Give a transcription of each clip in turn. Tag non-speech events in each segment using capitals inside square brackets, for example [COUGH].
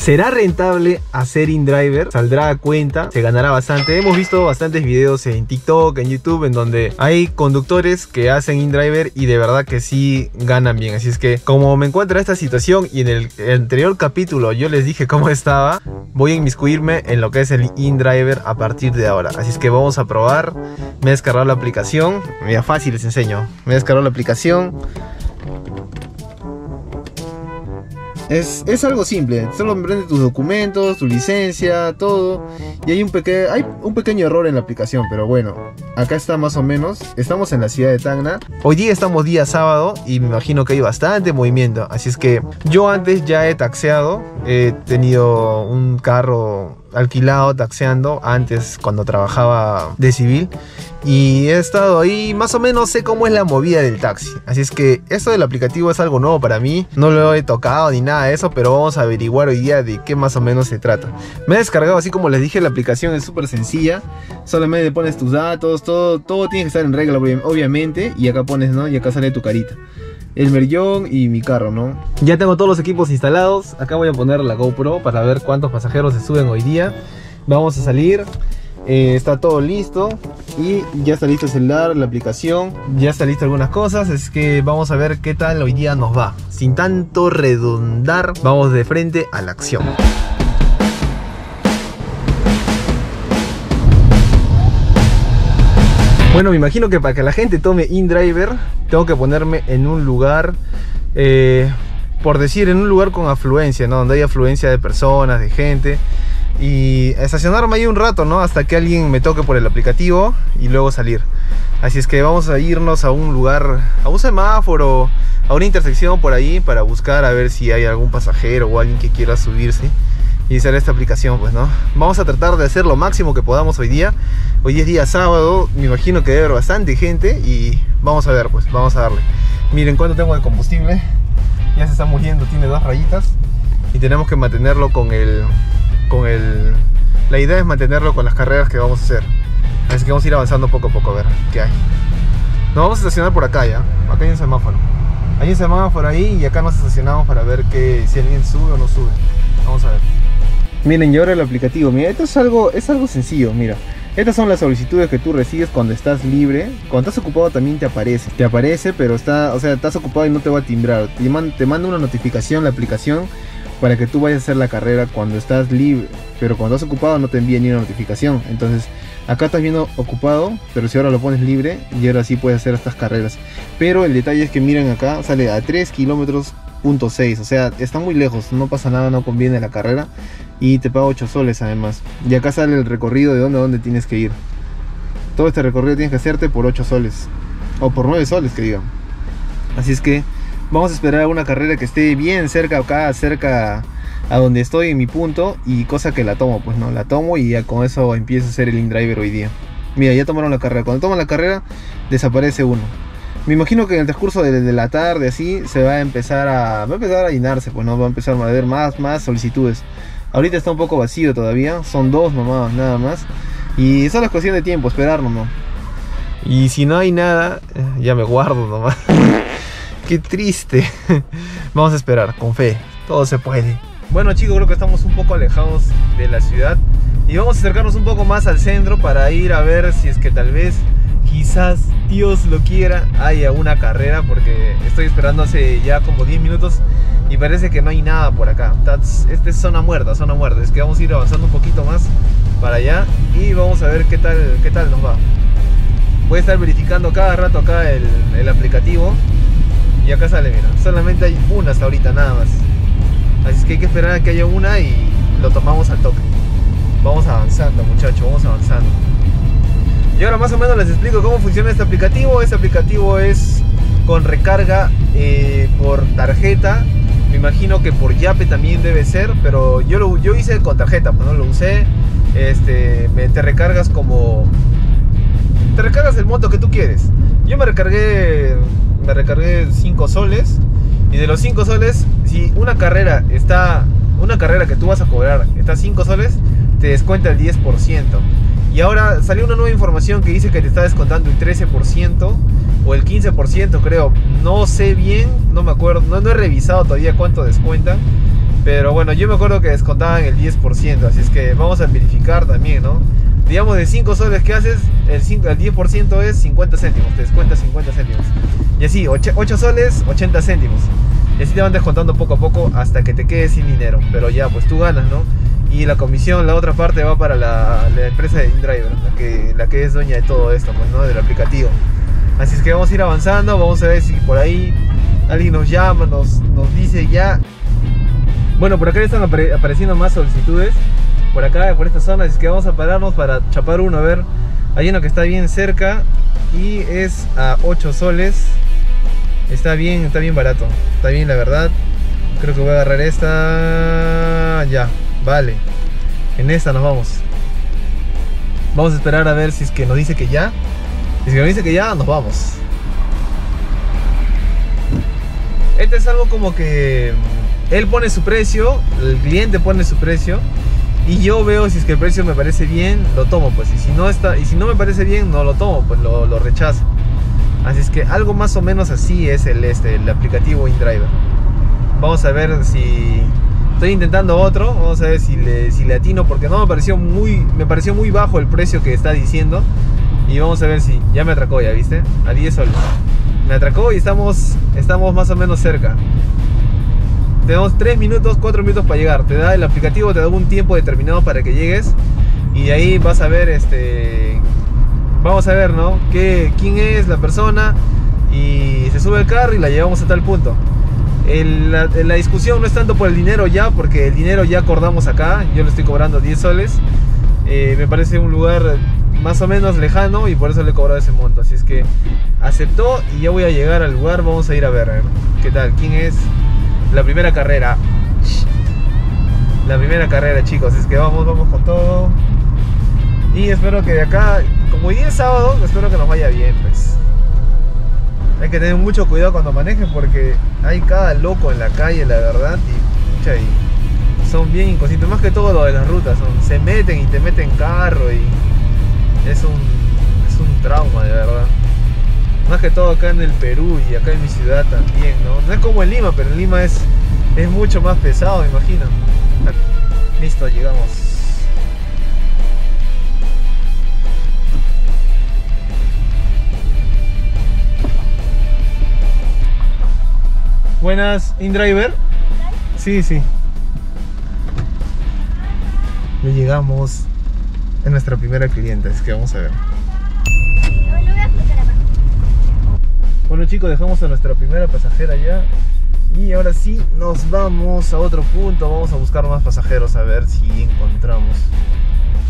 ¿Será rentable hacer InDriver? ¿Saldrá a cuenta? ¿Se ganará bastante? Hemos visto bastantes videos en TikTok, en YouTube, en donde hay conductores que hacen InDriver y de verdad que sí ganan bien. Así es que como me encuentro en esta situación y en el anterior capítulo yo les dije cómo [LAUGHS] estaba, voy a inmiscuirme en lo que es el InDriver a partir de ahora. Así es que vamos a probar. Me he descargado la aplicación. Mira, fácil les enseño. Me he descargado la aplicación. Es, algo simple, solo prende tus documentos, tu licencia, todo. Y hay un, hay un pequeño error en la aplicación, pero bueno, acá está más o menos. Estamos en la ciudad de Tacna. Hoy día estamos día sábado y me imagino que hay bastante movimiento. Así es que yo antes ya he taxeado, he tenido un carro alquilado, taxeando, antes cuando trabajaba de civil. Y he estado ahí, más o menos sé cómo es la movida del taxi. Así es que esto del aplicativo es algo nuevo para mí. No lo he tocado ni nada de eso, pero vamos a averiguar hoy día de qué más o menos se trata. Me he descargado, así como les dije, la aplicación es súper sencilla. Solamente pones tus datos, todo, todo tiene que estar en regla, obviamente. Y acá pones, ¿no? Y acá sale tu carita el Merillón y mi carro, ¿no? Ya tengo todos los equipos instalados. Acá voy a poner la GoPro para ver cuántos pasajeros se suben hoy día. Vamos a salir. Eh, está todo listo y ya está listo el celular, la aplicación, ya está listo algunas cosas, es que vamos a ver qué tal hoy día nos va. Sin tanto redundar, vamos de frente a la acción. Bueno, me imagino que para que la gente tome InDriver, tengo que ponerme en un lugar, eh, por decir, en un lugar con afluencia, ¿no? Donde hay afluencia de personas, de gente. Y estacionarme ahí un rato, ¿no? Hasta que alguien me toque por el aplicativo y luego salir. Así es que vamos a irnos a un lugar, a un semáforo, a una intersección por ahí para buscar a ver si hay algún pasajero o alguien que quiera subirse y hacer esta aplicación, pues, ¿no? Vamos a tratar de hacer lo máximo que podamos hoy día. Hoy es día sábado, me imagino que debe haber bastante gente y vamos a ver, pues, vamos a darle. Miren cuánto tengo de combustible. Ya se está muriendo, tiene dos rayitas y tenemos que mantenerlo con el con el la idea es mantenerlo con las carreras que vamos a hacer. Así que vamos a ir avanzando poco a poco a ver qué hay. Nos vamos a estacionar por acá ya. Acá hay un semáforo. Hay un semáforo ahí y acá nos estacionamos para ver que, si alguien sube o no sube. Vamos a ver. Miren, y ahora el aplicativo, mira, esto es algo, es algo sencillo, mira. Estas son las solicitudes que tú recibes cuando estás libre. Cuando estás ocupado también te aparece. Te aparece, pero está, o sea, estás ocupado y no te va a timbrar. Te, te manda una notificación la aplicación para que tú vayas a hacer la carrera cuando estás libre. Pero cuando estás ocupado no te envía ni una notificación. Entonces, acá estás viendo ocupado, pero si ahora lo pones libre, y ahora sí puedes hacer estas carreras. Pero el detalle es que miren acá, sale a 3 kilómetros o sea, está muy lejos, no pasa nada, no conviene la carrera y te paga 8 soles además. Y acá sale el recorrido de dónde a dónde tienes que ir. Todo este recorrido tienes que hacerte por 8 soles o por 9 soles que digan. Así es que vamos a esperar una carrera que esté bien cerca acá, cerca a donde estoy en mi punto y cosa que la tomo, pues no, la tomo y ya con eso empiezo a hacer el InDriver hoy día. Mira, ya tomaron la carrera. Cuando toman la carrera desaparece uno. Me imagino que en el transcurso de, la tarde así se va a empezar a va a empezar a llenarse, pues no va a empezar a haber más más solicitudes. Ahorita está un poco vacío todavía, son dos nomás, nada más. Y solo es cuestión de tiempo, esperar nomás. Y si no hay nada, ya me guardo nomás. [LAUGHS] Qué triste. [LAUGHS] Vamos a esperar, con fe, todo se puede. Bueno chicos, creo que estamos un poco alejados de la ciudad y vamos a acercarnos un poco más al centro para ir a ver si es que tal vez quizás Dios lo quiera haya una carrera porque estoy esperando hace ya como 10 minutos y parece que no hay nada por acá. Esta es zona muerta, zona muerta. Es que vamos a ir avanzando un poquito más para allá y vamos a ver qué tal, qué tal nos va. Voy a estar verificando cada rato acá el, el aplicativo y acá sale, mira, solamente hay una hasta ahorita, nada más. Así que hay que esperar a que haya una y lo tomamos al toque. Vamos avanzando, muchachos, vamos avanzando. Y ahora más o menos les explico cómo funciona este aplicativo. Este aplicativo es con recarga eh, por tarjeta. Me imagino que por Yape también debe ser, pero yo lo yo hice con tarjeta, pues no lo usé. Este, te recargas como te recargas el monto que tú quieres. Yo me recargué me recargué 5 soles y de los 5 soles, si una carrera está una carrera que tú vas a cobrar está 5 soles, te descuenta el 10%. Y ahora salió una nueva información que dice que te está descontando el 13% o el 15% creo. No sé bien, no me acuerdo, no, he revisado todavía cuánto descuentan. Pero bueno, yo me acuerdo que descontaban el 10%, así es que vamos a verificar también, ¿no? Digamos de 5 soles que haces, el, 5, el 10% es 50 céntimos, te descuenta 50 céntimos. Y así, 8, 8 soles, 80 céntimos. Y así te van descontando poco a poco hasta que te quedes sin dinero. Pero ya, pues tú ganas, ¿no? Y la comisión, la otra parte va para la, empresa de InDriver, la que, la que es dueña de todo esto, pues, ¿no? Del aplicativo. Así es que vamos a ir avanzando, vamos a ver si por ahí alguien nos llama, nos, nos dice ya. Bueno, por acá están apare apareciendo más solicitudes. Por acá, por esta zona, así es que vamos a pararnos para chapar uno, a ver. Hay uno que está bien cerca y es a 8 soles. Está bien, está bien barato. Está bien, la verdad. Creo que voy a agarrar esta. Ya, vale. En esta nos vamos. Vamos a esperar a ver si es que nos dice que ya. Si es que nos dice que ya, nos vamos. Este es algo como que mm, él pone su precio, el cliente pone su precio y yo veo si es que el precio me parece bien, lo tomo, pues. Y si no está, y si no me parece bien, no lo tomo, pues lo, lo rechazo. Así es que algo más o menos así es el, este, el aplicativo. Vamos a ver si... Estoy intentando otro, vamos a ver si le, si le atino porque no me pareció muy me pareció muy bajo el precio que está diciendo y vamos a ver si ya me atracó ya, ¿viste? A 10 soles. Me atracó y estamos estamos más o menos cerca. Tenemos 3 minutos, 4 minutos para llegar. Te da el aplicativo te da un tiempo determinado para que llegues y de ahí vas a ver este vamos a ver, ¿no? ¿Qué, ¿Quién es la persona? Y se sube el carro y la llevamos a tal punto. La, discusión no es tanto por el dinero ya, porque el dinero ya acordamos acá. Yo le estoy cobrando 10 soles. Eh, me parece un lugar más o menos lejano y por eso le he cobrado ese monto. Así es que aceptó y ya voy a llegar al lugar. Vamos a ir a ver, qué tal. ¿Quién es? La primera carrera. La primera carrera, chicos. Es que vamos, vamos con todo. Y espero que de acá, como hoy es sábado, espero que nos vaya bien, pues. Hay que tener mucho cuidado cuando manejen porque hay cada loco en la calle, la verdad, y son bien inconscientes. Más que todo lo de las rutas, son, se meten y te meten carro y es un, es un trauma, de verdad. Más que todo acá en el Perú y acá en mi ciudad también, ¿no? No es como en Lima, pero en Lima es, es mucho más pesado, me imagino. Listo, llegamos. Buenas, InDriver. Sí, sí. Ya llegamos en nuestra primera cliente, es que vamos a ver. Bueno chicos, dejamos a nuestra primera pasajera ya y ahora sí nos vamos a otro punto, vamos a buscar más pasajeros a ver si encontramos.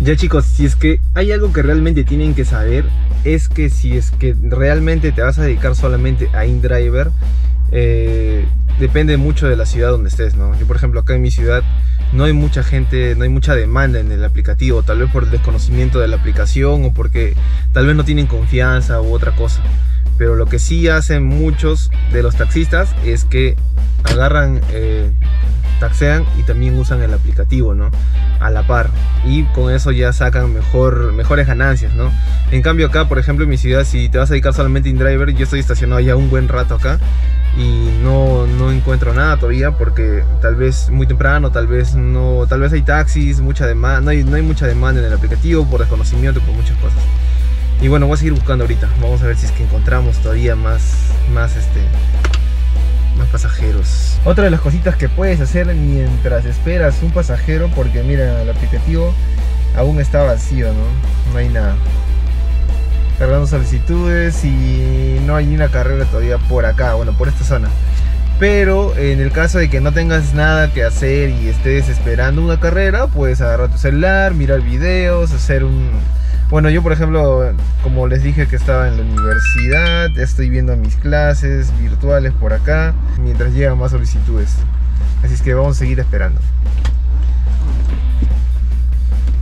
Ya chicos, si es que hay algo que realmente tienen que saber es que si es que realmente te vas a dedicar solamente a InDriver, eh, depende mucho de la ciudad donde estés, ¿no? Yo por ejemplo acá en mi ciudad no hay mucha gente, no hay mucha demanda en el aplicativo, tal vez por el desconocimiento de la aplicación o porque tal vez no tienen confianza u otra cosa. Pero lo que sí hacen muchos de los taxistas es que agarran, eh, taxean y también usan el aplicativo, ¿no? A la par. Y con eso ya sacan mejor, mejores ganancias, ¿no? En cambio acá, por ejemplo, en mi ciudad, si te vas a dedicar solamente a InDriver, yo estoy estacionado ya un buen rato acá y no, no encuentro nada todavía porque tal vez muy temprano, tal vez no, tal vez hay taxis, mucha demanda, no hay, no hay mucha demanda en el aplicativo por desconocimiento, por muchas cosas. Y bueno, voy a seguir buscando ahorita. Vamos a ver si es que encontramos todavía más, más este, más pasajeros. Otra de las cositas que puedes hacer mientras esperas un pasajero, porque mira, el aplicativo aún está vacío, ¿no? No hay nada. Cargando solicitudes y no hay una carrera todavía por acá, bueno, por esta zona. Pero en el caso de que no tengas nada que hacer y estés esperando una carrera, puedes agarrar tu celular, mirar videos, hacer un, bueno, yo por ejemplo, como les dije que estaba en la universidad, estoy viendo mis clases virtuales por acá, mientras llegan más solicitudes. Así es que vamos a seguir esperando.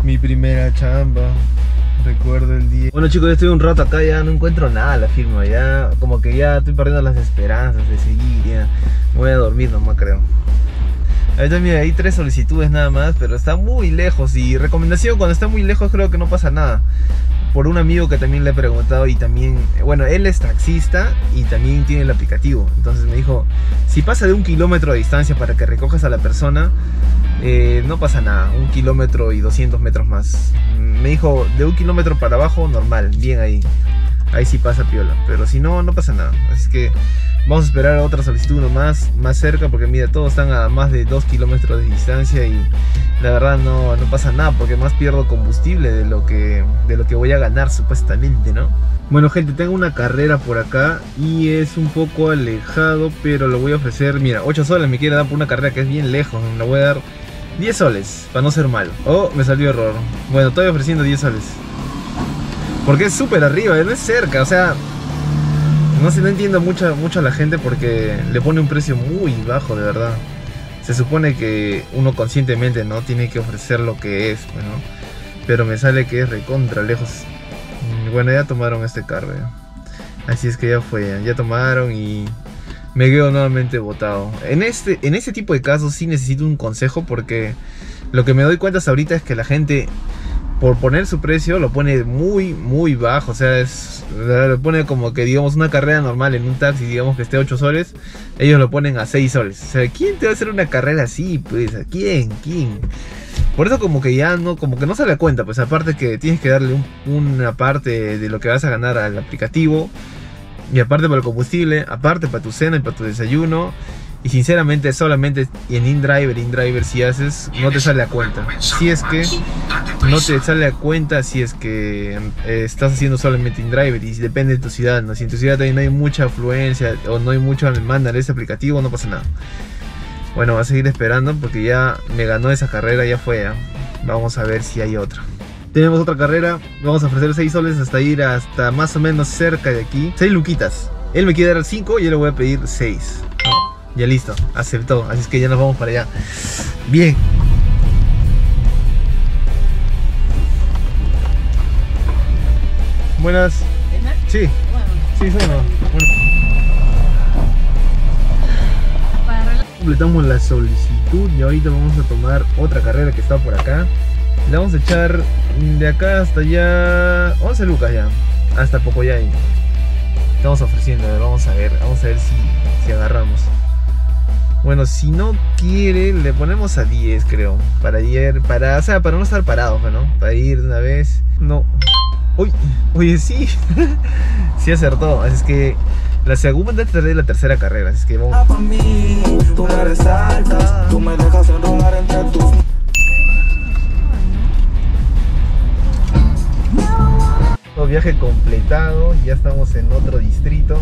Mi primera chamba, recuerdo el día. Bueno chicos, ya estoy un rato acá, ya no encuentro nada la firma, ya como que ya estoy perdiendo las esperanzas de seguir, ya voy a dormir nomás creo. Ahorita mira, hay tres solicitudes nada más, pero está muy lejos. Y recomendación, cuando está muy lejos creo que no pasa nada. por un amigo que también le he preguntado y también, bueno, él es taxista y también tiene el aplicativo. Entonces me dijo, si pasa de un kilómetro de distancia para que recojas a la persona, eh, no pasa nada, un kilómetro y 200 metros más. Me dijo, de un kilómetro para abajo, normal, bien ahí. Ahí sí pasa piola, pero si no, no pasa nada. Así que vamos a esperar a otra solicitud más, más cerca, porque mira, todos están a más de 2 kilómetros de distancia y la verdad no, no pasa nada, porque más pierdo combustible de lo, que, de lo que voy a ganar supuestamente, ¿no? Bueno gente, tengo una carrera por acá y es un poco alejado, pero lo voy a ofrecer, mira, 8 soles me quiere dar por una carrera que es bien lejos, me voy a dar 10 soles, para no ser malo. Oh, me salió error. Bueno, estoy ofreciendo 10 soles. Porque es súper arriba, no es cerca, o sea... No sé, no entiendo mucho, mucho a la gente porque le pone un precio muy bajo, de verdad. Se supone que uno conscientemente no tiene que ofrecer lo que es, bueno. Pero me sale que es recontra lejos. Mm, bueno, ya tomaron este carro. Así es que ya fue, ya tomaron y me quedo nuevamente votado. En este, en este tipo de casos sí necesito un consejo porque lo que me doy cuenta ahorita es que la gente por poner su precio lo pone muy muy bajo, o sea, es lo pone como que digamos una carrera normal en un taxi, digamos que esté 8 soles, ellos lo ponen a 6 soles. O sea, ¿quién te va a hacer una carrera así? Pues, ¿a quién? ¿Quién? Por eso como que ya no, como que no se le cuenta, pues aparte que tienes que darle una parte de lo que vas a ganar al aplicativo, y aparte para el combustible, aparte para tu cena y para tu desayuno, y sinceramente solamente en InDriver, InDriver si haces, no te sale a cuenta. Si es que no te sale a cuenta si es que eh, estás haciendo solamente InDriver y depende de tu ciudad. ¿no? Si en tu ciudad no hay mucha afluencia o no hay mucha demanda de ese aplicativo, no pasa nada. Bueno, va a seguir esperando porque ya me ganó esa carrera, ya fue. Vamos a ver si hay otra. Tenemos otra carrera, vamos a ofrecer 6 soles hasta ir hasta más o menos cerca de aquí. 6 luquitas. Él me quiere dar 5 y yo le voy a pedir 6. Ya listo, aceptó. Así es que ya nos vamos para allá. Bien. Buenas. Sí. Sí, soy bueno. Completamos la solicitud y ahorita vamos a tomar otra carrera que está por acá. Le vamos a echar de acá hasta allá 11 lucas ya. Hasta Pocoyay. Estamos ofreciendo, vamos a ver, vamos a ver si, si agarramos. Bueno, si no quiere, le ponemos a 10, creo. Para ir, para, o sea, para no estar parados, ¿no? Para ir de una vez. No. Uy, oye, sí. [LAUGHS] sí acertó. Así es que la segunda de la tercera carrera. Así es que vamos. Viaje completado, ya estamos en otro distrito.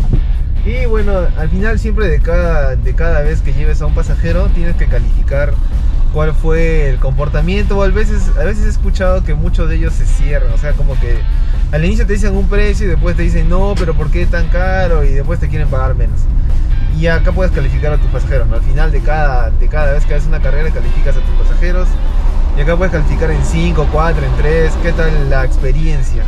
Y bueno, al final siempre de cada, de cada vez que lleves a un pasajero tienes que calificar cuál fue el comportamiento. O a veces, a veces he escuchado que muchos de ellos se cierran. O sea, como que al inicio te dicen un precio y después te dicen no, pero ¿por qué tan caro? Y después te quieren pagar menos. Y acá puedes calificar a tus pasajeros. Al final de cada, de cada vez que haces una carrera calificas a tus pasajeros. Y acá puedes calificar en 5, 4, en 3. ¿Qué tal la experiencia?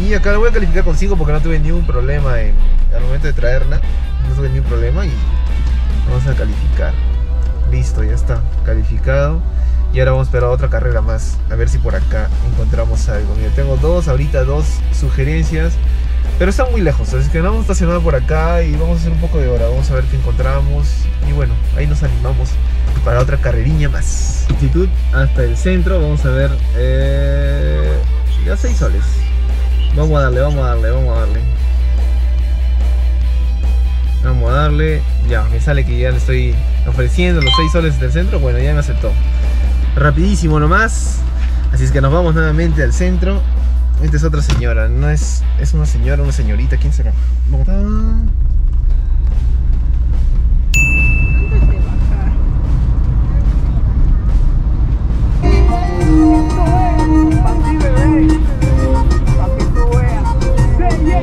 Y acá lo voy a calificar con 5 porque no tuve ningún problema en, al momento de traerla. No tuve ningún problema y vamos a calificar. Listo, ya está calificado. Y ahora vamos a esperar otra carrera más. A ver si por acá encontramos algo. Mira, tengo dos, ahorita dos sugerencias. Pero están muy lejos, así que nos vamos a estacionar por acá y vamos a hacer un poco de hora. Vamos a ver qué encontramos. Y bueno, ahí nos animamos para otra carreriña más. Institut hasta el centro, vamos a ver. Eh, ya 6 soles. Vamos a darle, vamos a darle, vamos a darle. Vamos a darle. Ya, me sale que ya le estoy ofreciendo los 6 soles del centro. Bueno, ya me aceptó. Rapidísimo nomás. Así es que nos vamos nuevamente al centro. Esta es otra señora. No es. Es una señora, una señorita. ¿Quién será?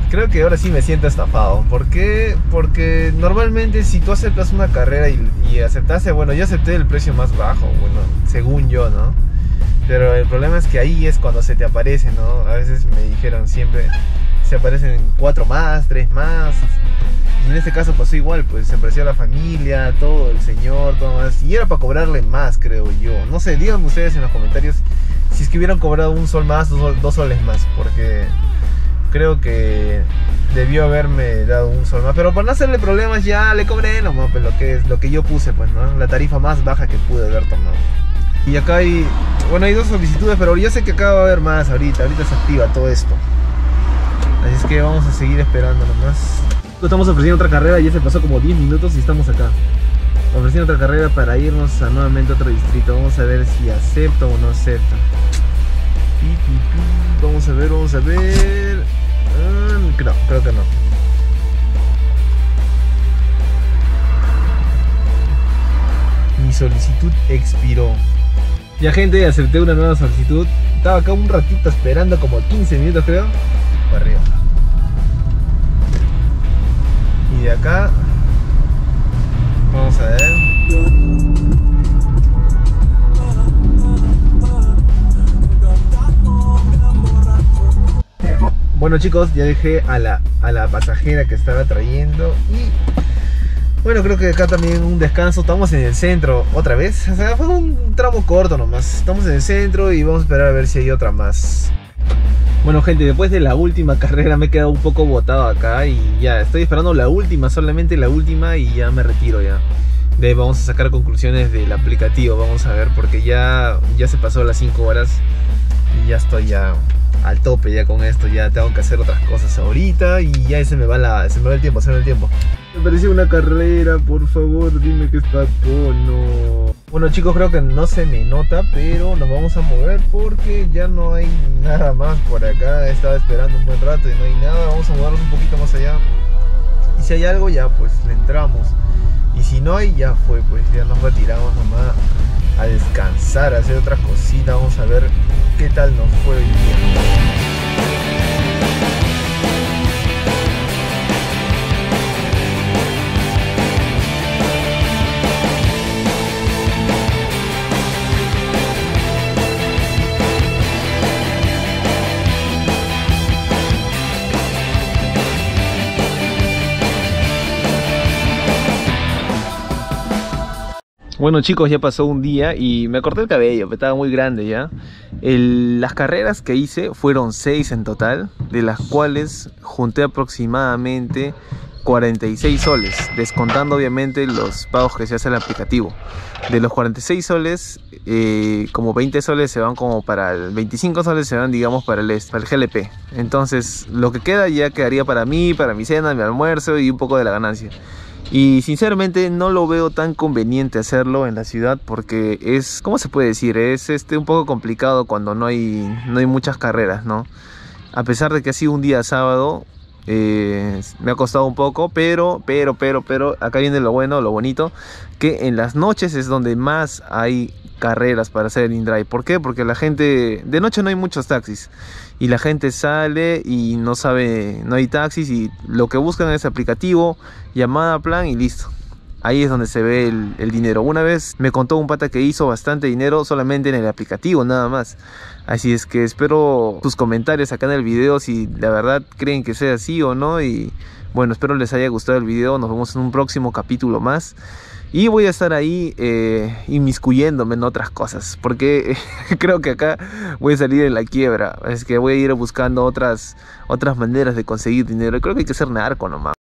Creo que ahora sí me siento estafado. ¿Por qué? Porque normalmente si tú aceptas una carrera y, y, aceptaste, bueno, yo acepté el precio más bajo, bueno, según yo, ¿no? Pero el problema es que ahí es cuando se te aparece, ¿no? A veces me dijeron siempre, se aparecen cuatro más, tres más. Y en este caso pasó igual, pues se apareció la familia, todo, el señor, todo más. Y era para cobrarle más, creo yo. No sé, díganme ustedes en los comentarios si es que hubieran cobrado un sol más, dos, soles más, porque creo que debió haberme dado un sol más. Pero para no hacerle problemas ya le cobré nomás pues, lo que es lo que yo puse, pues, ¿no? La tarifa más baja que pude haber tomado. Y acá hay, bueno, hay dos solicitudes, pero yo sé que acá va a haber más ahorita, ahorita se activa todo esto. Así es que vamos a seguir esperando nomás. Estamos ofreciendo otra carrera, ya se pasó como 10 minutos y estamos acá. Ofreciendo otra carrera para irnos a nuevamente a otro distrito. Vamos a ver si acepta o no acepta. Vamos a ver, vamos a ver. No, ah, creo que no. Mi solicitud expiró. Ya gente, acepté una nueva solicitud. Estaba acá un ratito esperando, como 15 minutos creo. Para arriba. Y de acá Vamos a ver. Bueno chicos, ya dejé a la, a la pasajera que estaba trayendo y bueno, creo que acá también un descanso. Estamos en el centro otra vez. O sea, fue un tramo corto nomás. Estamos en el centro y vamos a esperar a ver si hay otra más. Bueno gente, después de la última carrera me he quedado un poco botado acá y ya estoy esperando la última, solamente la última y ya me retiro ya. De, vamos a sacar conclusiones del aplicativo, vamos a ver, porque ya, ya se pasó las 5 horas y ya estoy ya al tope ya con esto, ya tengo que hacer otras cosas ahorita y ya se me va la, se me va el tiempo, se me va el tiempo. Me pareció una carrera, por favor, dime que está cono. Bueno chicos, creo que no se me nota, pero nos vamos a mover porque ya no hay nada más por acá. Estaba esperando un buen rato y no hay nada. Vamos a movernos un poquito más allá. Y si hay algo ya pues le entramos. Y si no hay, ya fue, pues ya nos retiramos nomás a descansar, a hacer otra cosita. Vamos a ver qué tal nos fue hoy día. Bueno chicos, ya pasó un día y me corté el cabello, me estaba muy grande ya. las carreras que hice fueron 6 en total, de las cuales junté aproximadamente 46 soles, descontando obviamente los pagos que se hace el aplicativo. De los 46 soles, eh, como 20 soles se van como para el 25 soles se van digamos para el, para el GLP. Entonces lo que queda ya quedaría para mí, para mi cena, mi almuerzo y un poco de la ganancia. Y sinceramente no lo veo tan conveniente hacerlo en la ciudad porque es, ¿cómo se puede decir? Es este, un poco complicado cuando no hay, no hay muchas carreras, ¿no? A pesar de que ha sido un día sábado, eh, me ha costado un poco, pero, pero, pero, pero, acá viene lo bueno, lo bonito, que en las noches es donde más hay carreras para hacer InDrive. ¿Por qué? Porque la gente, de noche no hay muchos taxis y la gente sale y no sabe, no hay taxis y lo que buscan es aplicativo, llamada, plan y listo. Ahí es donde se ve el, dinero. Una vez me contó un pata que hizo bastante dinero solamente en el aplicativo, nada más. Así es que espero tus comentarios acá en el video si la verdad creen que sea así o no. Y bueno, espero les haya gustado el video. Nos vemos en un próximo capítulo más. Y voy a estar ahí eh, inmiscuyéndome en otras cosas, porque [LAUGHS] creo que acá voy a salir en la quiebra. Es que voy a ir buscando otras, otras maneras de conseguir dinero. Creo que hay que ser narco nomás.